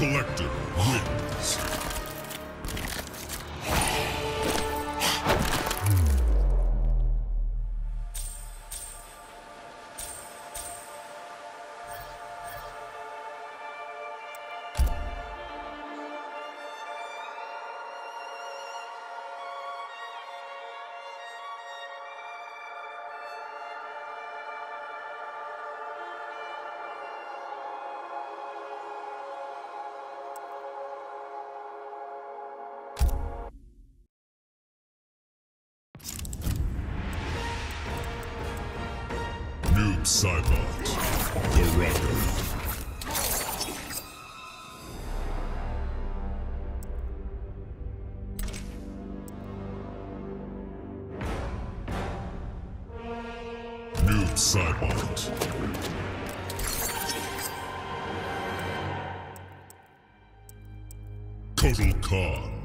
Collector. Saibot, the. Noob Saibot. Kotal Khan.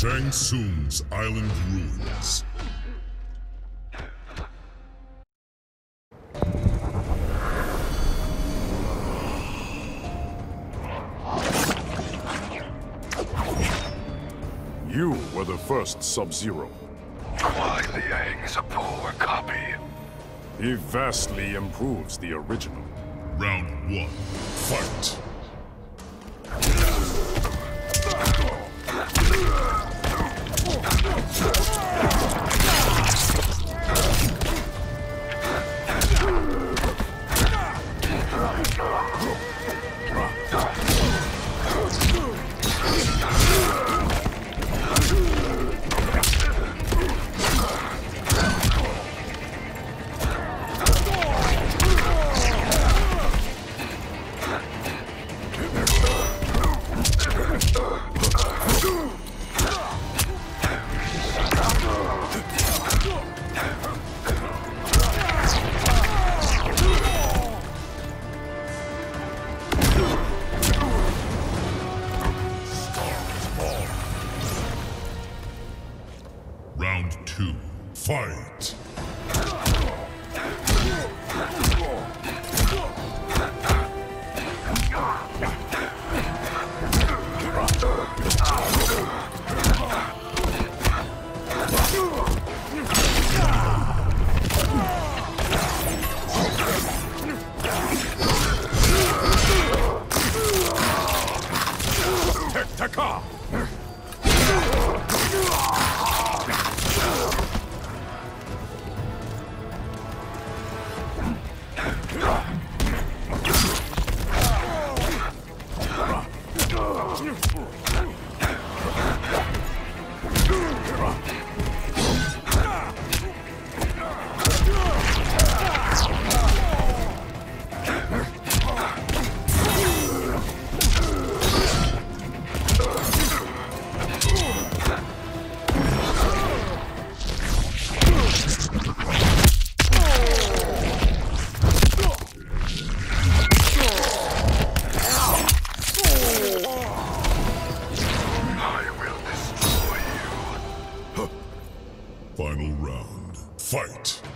Shang Tsung's Island Ruins. You were the first Sub-Zero. Kuai Liang is a poor copy. He vastly improves the original. Round one. Fight. Round two. Fight. Tek-Taka! Fight.